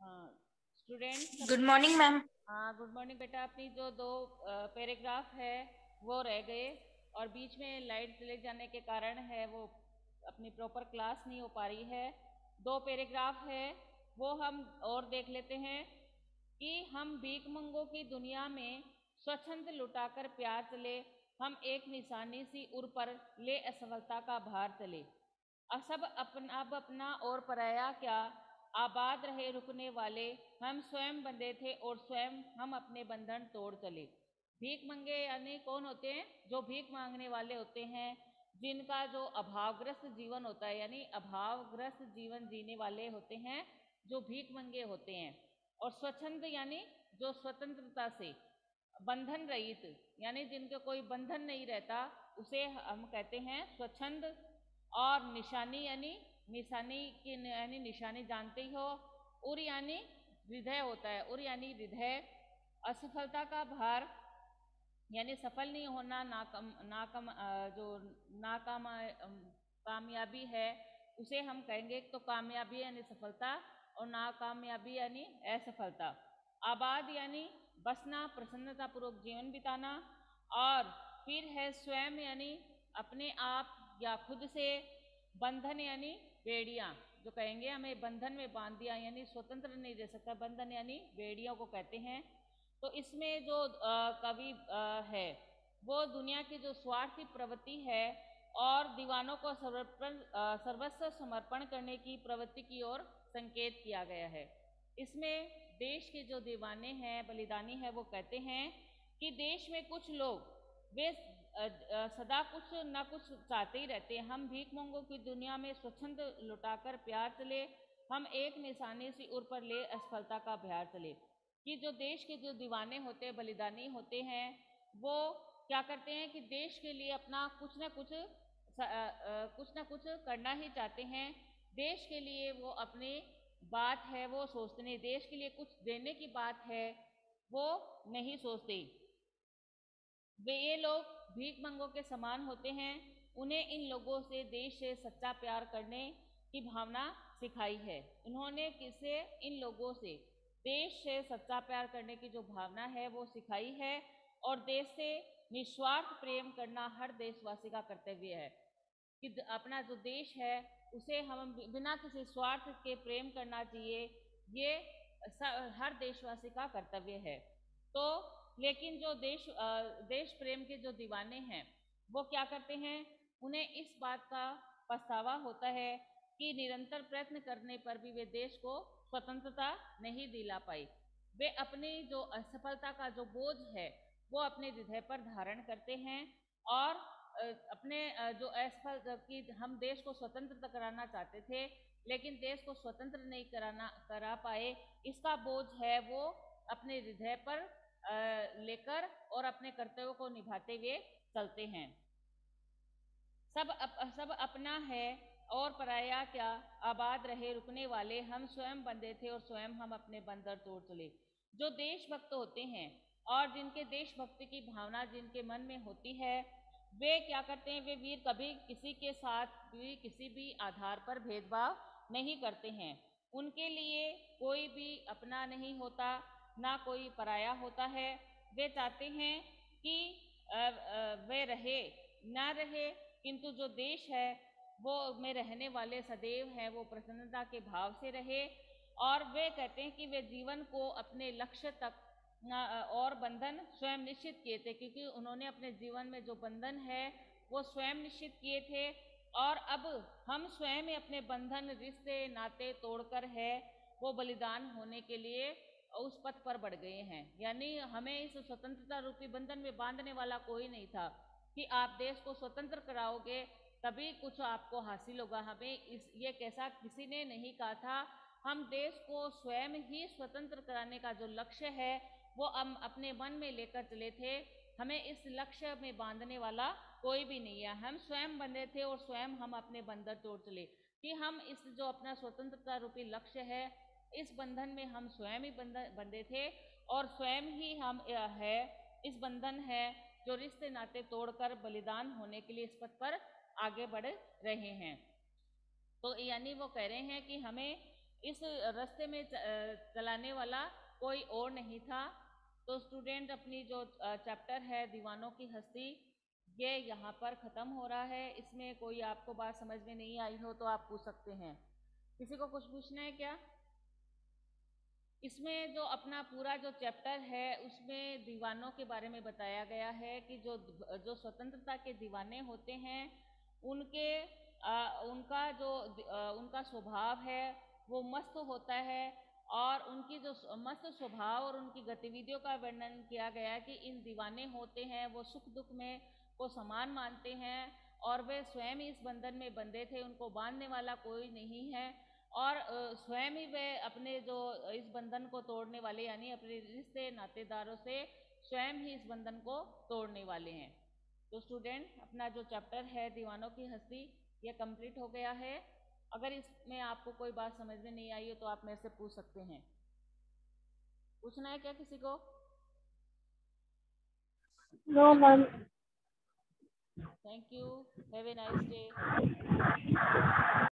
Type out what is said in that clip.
Student good morning ma'am हाँ good morning बेटा अपनी जो दो पैराग्राफ है वो रह गए और बीच में लाइट चले जाने के कारण है वो अपनी प्रॉपर क्लास नहीं हो पा रही है। दो पैराग्राफ है वो हम और देख लेते हैं कि हम भीख मंगों की दुनिया में स्वच्छंद लुटाकर प्यार चले हम एक निशानी सी उर पर ले असफलता का भार चले। अब सब अपना अब अपना और पराया क्या? आबाद रहे रुकने वाले, हम स्वयं बंधे थे और स्वयं हम अपने बंधन तोड़ चले। भीख मंगे यानी कौन होते हैं? जो भीख मांगने वाले होते हैं, जिनका जो अभावग्रस्त जीवन होता है, यानी अभावग्रस्त जीवन जीने वाले होते हैं, जो भीख मंगे होते हैं। और स्वच्छंद यानी जो स्वतंत्रता से बंधन रहित, यानी जिनके कोई बंधन नहीं रहता, उसे हम कहते हैं स्वच्छंद और निशानी यानी निशानी की यानी निशानी जानते ही हो उर यानी हृदय होता है उर यानी हृदय असफलता का भार, यानी सफल नहीं होना नाकम नाकम जो नाकाम कामयाबी है, उसे हम कहेंगे तो कामयाबी यानी सफलता, और नाकामयाबी यानी असफलता। आबाद यानी बसना, प्रसन्नतापूर्वक जीवन बिताना, और फिर है स्वयं यानी अपने आप या खुद से बंधन यानी बेड़ियाँ, जो कहेंगे हमें बंधन में बाँध दिया यानी स्वतंत्र नहीं दे सकता, बंधन यानी बेड़ियों को कहते हैं। तो इसमें जो कवि है, वो दुनिया की जो स्वार्थी प्रवृत्ति है और दीवानों को समर्पण सर्वस्व समर्पण करने की प्रवृत्ति की ओर संकेत किया गया है। इसमें देश के जो दीवाने हैं, बलिदानी है, वो कहते हैं कि देश में कुछ लोग, वे सदा कुछ ना कुछ चाहते ही रहते हैं। हम भीख मंगों की दुनिया में स्वच्छंद लुटाकर प्यार चले हम एक निशानी से उर पर ले, असफलता का प्यार चले कि जो देश के जो दीवाने होते, बलिदानी होते हैं, वो क्या करते हैं कि देश के लिए अपना कुछ ना कुछ कुछ ना कुछ करना ही चाहते हैं। देश के लिए वो अपनी बात है, वो सोचते नहीं। देश के लिए कुछ देने की बात है, वो नहीं सोचते। वे ये लोग भीख मंगों के समान होते हैं, उन्हें इन लोगों से देश से सच्चा प्यार करने की भावना सिखाई है। उन्होंने किसे? इन लोगों से। देश से सच्चा प्यार करने की जो भावना है, वो सिखाई है और देश से निस्वार्थ प्रेम करना हर देशवासी का कर्तव्य है कि अपना जो देश है, उसे हम बिना किसी स्वार्थ के प्रेम करना चाहिए, ये हर देशवासी का कर्तव्य है। तो लेकिन जो देश देश प्रेम के जो दीवाने हैं, वो क्या करते हैं? उन्हें इस बात का पछतावा होता है कि निरंतर प्रयत्न करने पर भी वे देश को स्वतंत्रता नहीं दिला पाए। वे अपनी जो असफलता का जो बोझ है, वो अपने हृदय पर धारण करते हैं और अपने जो असफल की हम देश को स्वतंत्रता कराना चाहते थे, लेकिन देश को स्वतंत्र नहीं कराना, करा पाए, इसका बोझ है वो अपने हृदय पर लेकर और अपने कर्तव्यों को निभाते हुए चलते हैं। सब अप, सब अपना है और पराया क्या? आबाद रहे रुकने वाले हम स्वयं बंदे थे और स्वयं हम अपने बंदर तोड़ चले। जो देशभक्त होते हैं और जिनके देशभक्ति की भावना जिनके मन में होती है वे क्या करते हैं? वे वीर कभी किसी के साथ भी किसी भी आधार पर भेदभाव नहीं करते हैं। उनके लिए कोई भी अपना नहीं होता। ना कोई पराया होता है। वे चाहते हैं कि वे रहे, ना रहे, किंतु जो देश है, वो में रहने वाले सदैव हैं, वो प्रसन्नता के भाव से रहे। और वे कहते हैं कि वे जीवन को अपने लक्ष्य तक और बंधन स्वयं निश्चित किए थे, क्योंकि उन्होंने अपने जीवन में जो बंधन है, वो स्वयं निश्चित किए थे। और अब हम स्वयं अपने बंधन, रिश्ते, नाते तोड़कर है, वो बलिदान होने के लिए उस पथ पर बढ़ गए हैं। यानी हमें इस स्वतंत्रता रूपी बंधन में बांधने वाला कोई नहीं था कि आप देश को स्वतंत्र कराओगे, तभी कुछ आपको हासिल होगा। हमें इस, ये कैसा किसी ने नहीं कहा था, हम देश को स्वयं ही स्वतंत्र कराने का जो लक्ष्य है, वो हम अपने मन में लेकर चले थे। हमें इस लक्ष्य में बांधने वाला कोई भी नहीं है। हम स्वयं बंधे थे और स्वयं हम अपने बंधर तोड़ चले कि हम इस जो अपना स्वतंत्रता रूपी लक्ष्य है इस बंधन में हम स्वयं ही बंधे थे और स्वयं ही हम है। इस बंधन है जो रिश्ते नाते तोड़कर बलिदान होने के लिए इस पथ पर आगे बढ़ रहे हैं। तो यानी वो कह रहे हैं कि हमें इस रास्ते में चलाने वाला कोई और नहीं था। तो स्टूडेंट अपनी जो चैप्टर है दीवानों की हस्ती, ये यहाँ पर ख़त्म हो रहा है। इसमें कोई आपको बात समझ में नहीं आई हो तो आप पूछ सकते हैं। किसी को कुछ पूछना है क्या? इसमें जो अपना पूरा जो चैप्टर है उसमें दीवानों के बारे में बताया गया है कि जो जो स्वतंत्रता के दीवाने होते हैं उनके आ, उनका जो आ, उनका स्वभाव है वो मस्त होता है और उनकी जो मस्त स्वभाव और उनकी गतिविधियों का वर्णन किया गया है कि इन दीवाने होते हैं वो सुख दुख में को समान मानते हैं और वे स्वयं इस बंधन में बंधे थे उनको बांधने वाला कोई नहीं है। और स्वयं ही वे अपने जो इस बंधन को तोड़ने वाले यानी अपने रिश्ते नातेदारों से स्वयं ही इस बंधन को तोड़ने वाले हैं। तो स्टूडेंट अपना जो चैप्टर है दीवानों की हस्ती ये कंप्लीट हो गया है। अगर इसमें आपको कोई बात समझ में नहीं आई हो तो आप मेरे से पूछ सकते हैं। पूछना है क्या किसी को? No, ma'am. Thank you have a nice day